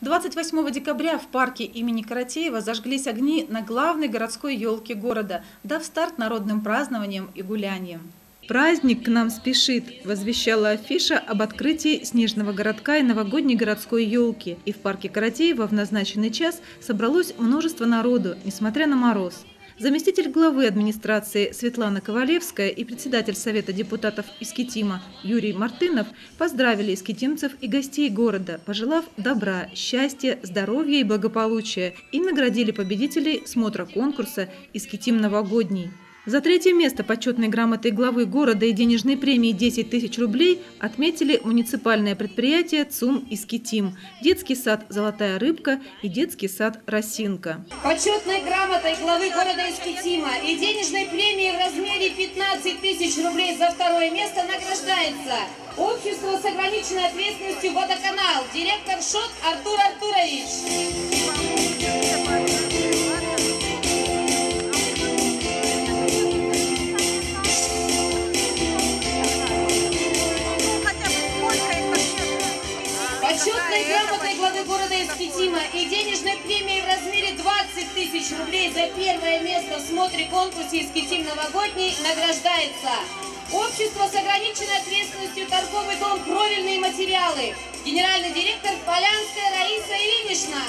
28 декабря в парке имени Каратеева зажглись огни на главной городской елке города, дав старт народным празднованиям и гуляниям. «Праздник к нам спешит», – возвещала афиша об открытии снежного городка и новогодней городской елки. И в парке Каратеева в назначенный час собралось множество народу, несмотря на мороз. Заместитель главы администрации Светлана Ковалевская и председатель Совета депутатов Искитима Юрий Мартынов поздравили искитимцев и гостей города, пожелав добра, счастья, здоровья и благополучия и наградили победителей смотра конкурса «Искитим новогодний». За третье место почетной грамотой главы города и денежной премии 10 тысяч рублей отметили муниципальное предприятие ЦУМ «Искитим», детский сад «Золотая рыбка» и детский сад «Росинка». Почетной грамотой главы города Искитима и денежной премией в размере 15 тысяч рублей за второе место награждается Общество с ограниченной ответственностью «Водоканал», директор ШОТ Артур Артурович. Почетной грамотой главы города Искитима и денежной премией в размере 20 тысяч рублей за первое место в смотре конкурсе «Искитим новогодний» награждается Общество с ограниченной ответственностью торговый дом «Кровельные материалы», генеральный директор Полянская Раиса Ильинична.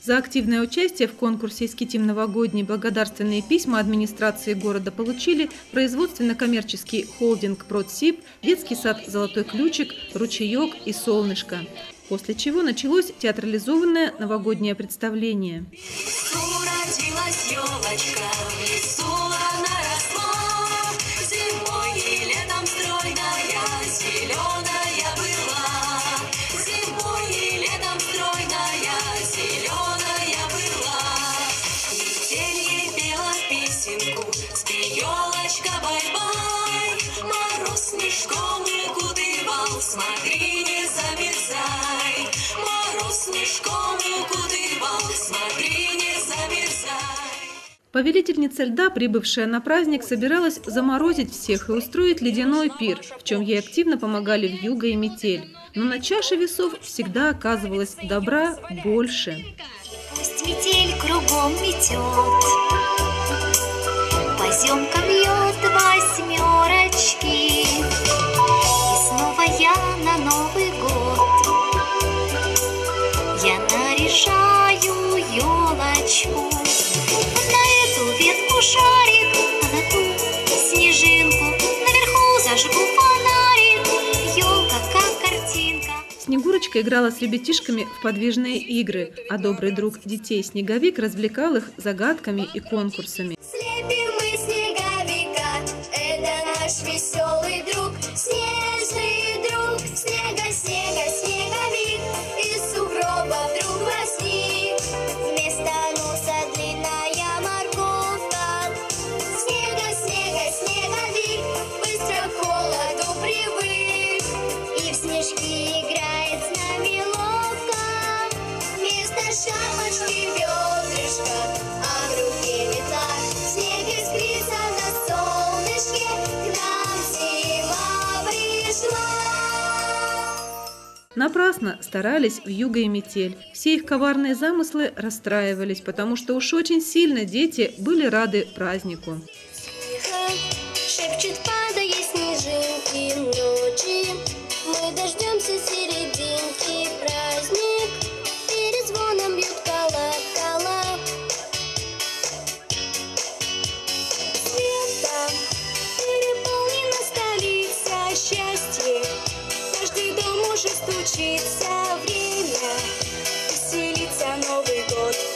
За активное участие в конкурсе «Искитим новогодний» благодарственные письма администрации города получили производственно-коммерческий холдинг «Продсиб», детский сад «Золотой ключик», «Ручеек» и «Солнышко». После чего началось театрализованное новогоднее представление. Родилась Повелительница льда, прибывшая на праздник, собиралась заморозить всех и устроить ледяной пир, в чем ей активно помогали вьюга и метель. Но на чаше весов всегда оказывалось добра больше. Пусть метель кругом метет, Поземка бьет восьмерочки, И снова я на Новый год. Я наряжаю елочку, шарик, а на ту снежинку, Наверху зажгу фонарик, елка как картинка. Снегурочка играла с ребятишками в подвижные игры, а добрый друг детей Снеговик развлекал их загадками и конкурсами. Слепим Напрасно старались вьюга и метель. Все их коварные замыслы расстраивались, потому что уж очень сильно дети были рады празднику. Тихо шепчет, падая снежинки ночи. Мы дождемся серединки Веселиться Новый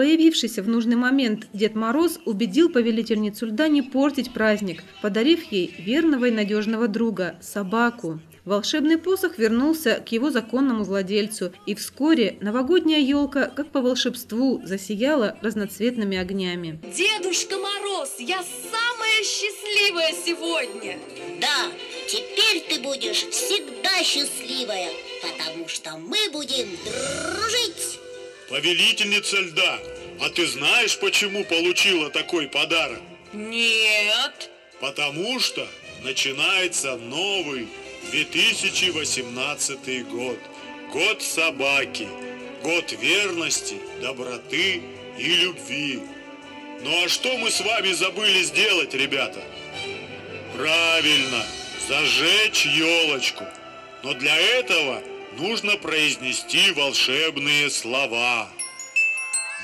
Появившийся в нужный момент Дед Мороз убедил повелительницу льда не портить праздник, подарив ей верного и надежного друга – собаку. Волшебный посох вернулся к его законному владельцу, и вскоре новогодняя елка, как по волшебству, засияла разноцветными огнями. Дедушка Мороз, я самая счастливая сегодня. Да, теперь ты будешь всегда счастливая, потому что мы будем дружить. Повелительница льда, а ты знаешь, почему получила такой подарок? Нет. Потому что начинается новый 2018 год. Год собаки, год верности, доброты и любви. Ну а что мы с вами забыли сделать, ребята? Правильно, зажечь елочку. Но для этого нужно произнести волшебные слова.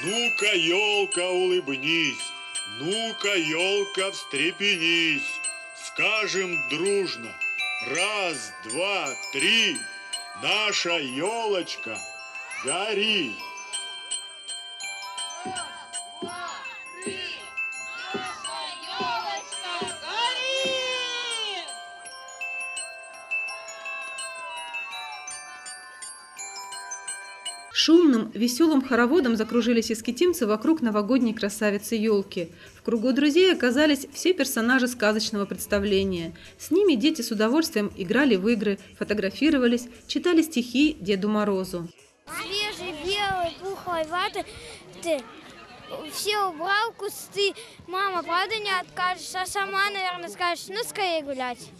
Ну-ка, елка, улыбнись, ну-ка, елка, встрепенись. Скажем дружно, раз, два, три, наша елочка горит. Шумным, веселым хороводом закружились искитимцы вокруг новогодней красавицы елки. В кругу друзей оказались все персонажи сказочного представления. С ними дети с удовольствием играли в игры, фотографировались, читали стихи Деду Морозу. свежей белой пухлой ваты ты все убрал кусты. Мама, правда не откажешь? А сама, наверное, скажешь, ну скорее гулять.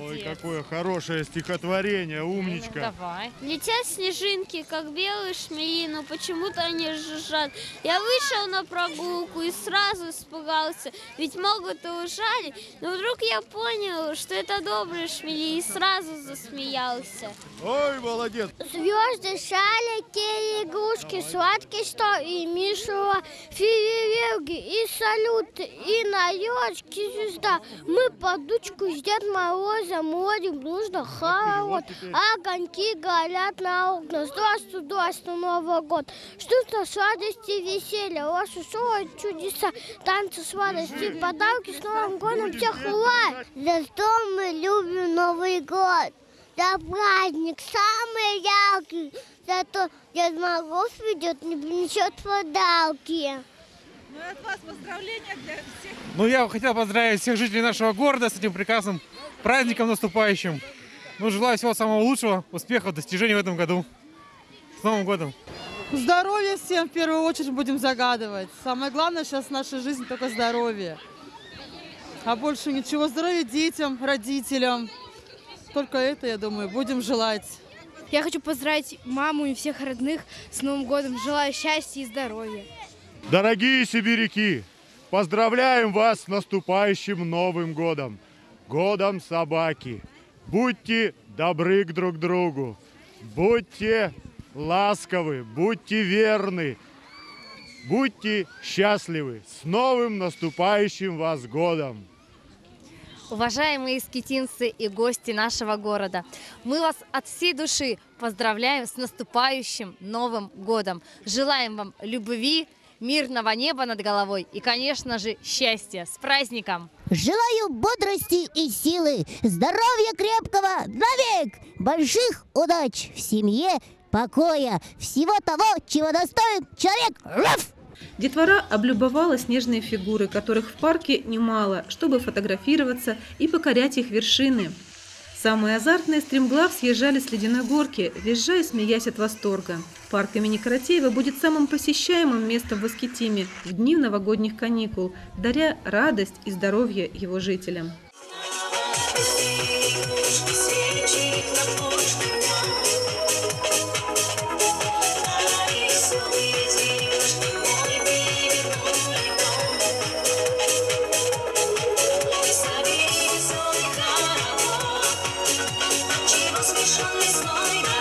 Ой, какое хорошее стихотворение, умничка. Летят снежинки, как белые шмели, но почему-то они жужжат. Я вышел на прогулку и сразу испугался, ведь могут и ужали. Но вдруг я понял, что это добрые шмели, и сразу засмеялся. Ой, молодец. Звезды, шарики, игрушки, сладкий что и мишура, фейерверки, и салюты, и на елочке звезда. Мы подучку с Дед Морозом модим, нужно хоровод. Огоньки горят на окна. Здравствуй, здравствуй, Новый год. Что-то сладости, веселья, ваши шоу чудеса, танцы, сладости, подарки с Новым годом всех ура! За что мы любим Новый год? За праздник самый яркий, зато Дед Мороз ведет и принесет подарки. Ну, я хотел поздравить всех жителей нашего города с этим прекрасным праздником наступающим. Ну, желаю всего самого лучшего, успехов, достижений в этом году. С Новым годом! Здоровья всем в первую очередь будем загадывать. Самое главное сейчас в нашей жизни только здоровье. А больше ничего. Здоровья детям, родителям. Только это, я думаю, будем желать. Я хочу поздравить маму и всех родных с Новым годом. Желаю счастья и здоровья. Дорогие сибиряки, поздравляем вас с наступающим Новым годом. Годом собаки. Будьте добры к друг другу. Будьте ласковы, будьте верны. Будьте счастливы. С новым наступающим вас годом! Уважаемые искитинцы и гости нашего города, мы вас от всей души поздравляем с наступающим Новым годом. Желаем вам любви, мирного неба над головой и, конечно же, счастья. С праздником! Желаю бодрости и силы, здоровья крепкого навек, больших удач в семье, покоя, всего того, чего достоин человек. Раф! Детвора облюбовала снежные фигуры, которых в парке немало, чтобы фотографироваться и покорять их вершины. Самые азартные стремглав съезжали с ледяной горки, визжа и смеясь от восторга. Парк имени Коротеева будет самым посещаемым местом в Искитиме в дни новогодних каникул, даря радость и здоровье его жителям. Свечи на show is.